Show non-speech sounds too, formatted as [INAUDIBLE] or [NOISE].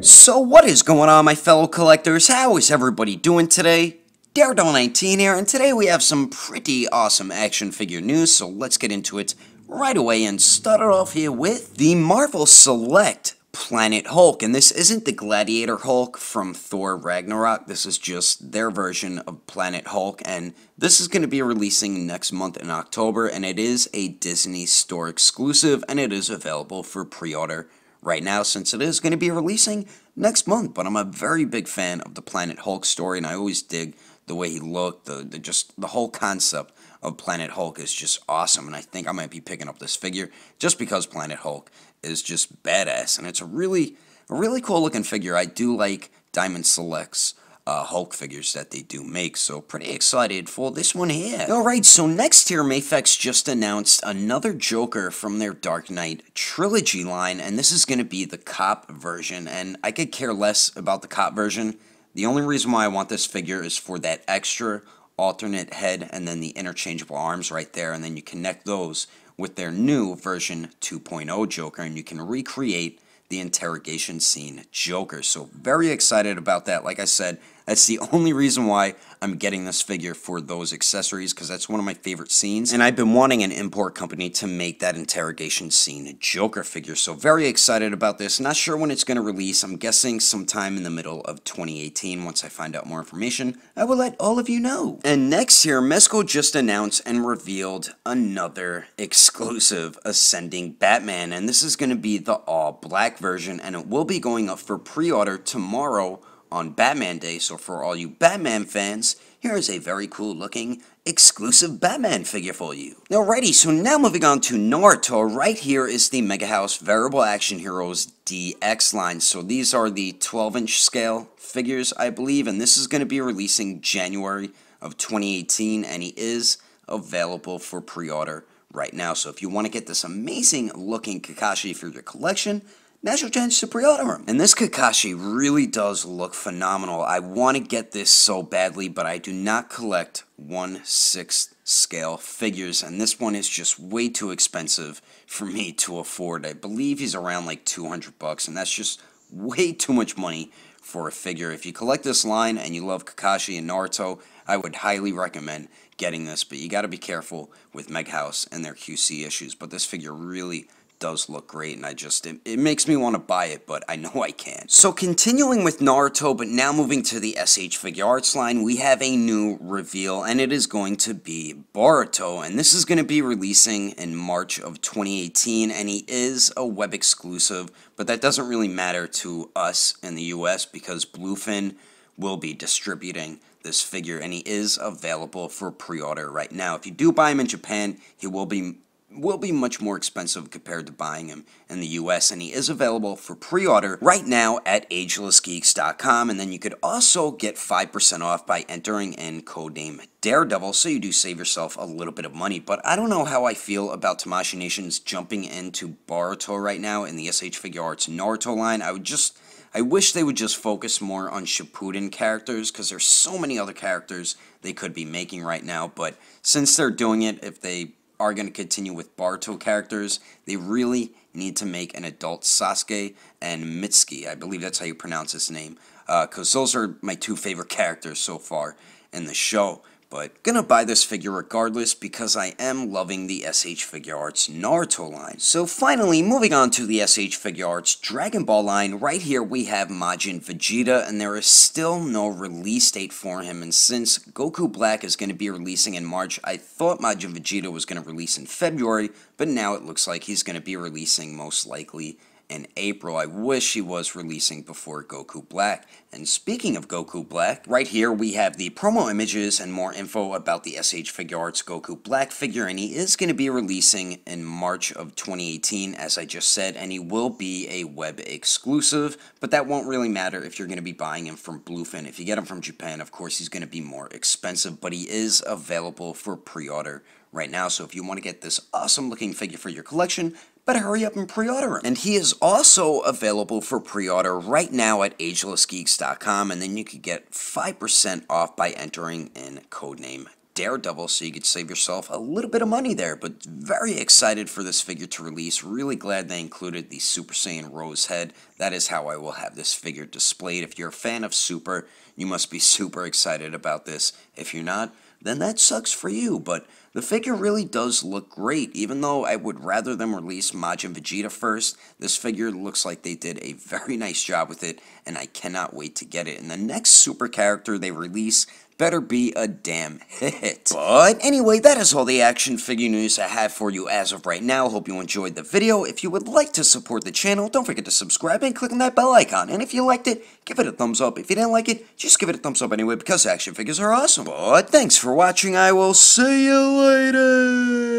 So what is going on my fellow collectors? How is everybody doing today? Daredevil19 here, and today we have some pretty awesome action figure news, so let's get into it right away and start it off here with the Marvel Select Planet Hulk, and this isn't the Gladiator Hulk from Thor Ragnarok, this is just their version of Planet Hulk, and this is going to be releasing next month in October, and it is a Disney Store exclusive, and it is available for pre-order right now since it is going to be releasing next month. But I'm a very big fan of the Planet Hulk story, and I always dig the way he looked, the, the just the whole concept of Planet Hulk is just awesome. And I think I might be picking up this figure just because Planet Hulk is just badass, and it's a really a really cool looking figure. I do like Diamond Selects uh, Hulk figures that they do make, so pretty excited for this one here. Alright, so next here, Mafex just announced another Joker from their Dark Knight Trilogy line, and this is going to be the cop version, and I could care less about the cop version. The only reason why I want this figure is for that extra alternate head and then the interchangeable arms right there, and then you connect those with their new version 2.0 Joker, and you can recreate the interrogation scene Joker. So very excited about that. Like I said, that's the only reason why I'm getting this figure for those accessories because that's one of my favorite scenes. And I've been wanting an import company to make that interrogation scene Joker figure. So very excited about this. Not sure when it's going to release. I'm guessing sometime in the middle of 2018. Once I find out more information, I will let all of you know. And next here, Mezco just announced and revealed another exclusive Ascending Batman. And this is going to be the all black version and it will be going up for pre-order tomorrow on Batman Day, so for all you Batman fans, here is a very cool looking exclusive Batman figure for you. Alrighty, so now moving on to Naruto, right here is the Mega House Variable Action Heroes DX line. So these are the 12 inch scale figures, I believe, and this is going to be releasing January of 2018, and he is available for pre-order right now. So if you want to get this amazing looking Kakashi for your collection, To pre-order him. And this Kakashi really does look phenomenal. I want to get this so badly, but I do not collect 1 6th scale figures, and this one is just way too expensive for me to afford. I believe he's around like 200 bucks, and that's just way too much money for a figure. If you collect this line and you love Kakashi and Naruto, I would highly recommend getting this, but you got to be careful with Mega House and their QC issues. But this figure really does look great, and I just, it, it makes me want to buy it, but I know I can't. So continuing with Naruto, but now moving to the SH Figuarts line, we have a new reveal, and it is going to be Boruto, and this is going to be releasing in March of 2018, and he is a web exclusive, but that doesn't really matter to us in the US because Bluefin will be distributing this figure, and he is available for pre-order right now. If you do buy him in Japan, he will be will be much more expensive compared to buying him in the US and he is available for pre-order right now at agelessgeeks.com and then you could also get 5% off by entering in codename Daredevil so you do save yourself a little bit of money but I don't know how I feel about Tamashii Nations jumping into Boruto right now in the SH Figuarts Naruto line. I would just I wish they would just focus more on Shippuden characters because there's so many other characters they could be making right now but since they're doing it if they are going to continue with Boruto characters, they really need to make an adult Sasuke and Mitsuki. I believe that's how you pronounce his name. Because uh, those are my two favorite [LAUGHS] characters so far in the show but gonna buy this figure regardless because I am loving the SH Figuarts Naruto line. So finally, moving on to the SH Figuarts Dragon Ball line, right here we have Majin Vegeta, and there is still no release date for him, and since Goku Black is to be releasing in March, I thought Majin Vegeta was to release in February, but now it looks like he's to be releasing most likely in April. I wish he was releasing before Goku Black. And speaking of Goku Black, right here we have the promo images and more info about the SH Figuarts Goku Black figure, and he is going to be releasing in March of 2018, as I just said, and he will be a web exclusive, but that won't really matter if you're going to be buying him from Bluefin. If you get him from Japan, of course, he's going to be more expensive, but he is available for pre-order right now, so if you want to get this awesome looking figure for your collection, better hurry up and pre-order him. And he is also available for pre-order right now at agelessgeeks.com, and then you could get 5% off by entering in codename Daredevil, so you could save yourself a little bit of money there. But very excited for this figure to release. Really glad they included the Super Saiyan Rose head. That is how I will have this figure displayed. If you're a fan of Super, you must be super excited about this. If you're not, then that sucks for you. But the figure really does look great. Even though I would rather them release Majin Vegeta first, this figure looks like they did a very [LAUGHS] nice job with it, and I cannot wait to get it. And the next super character they release better be a damn hit. [LAUGHS] But anyway, that is all the action figure news I have for you as of right now. Hope you enjoyed the video. If you would like to support the channel, don't forget to subscribe and click on that bell icon. And if you liked it, give it a thumbs up. If you didn't like it, just give it a thumbs up anyway because action figures are awesome. But thanks for watching. I will see you later.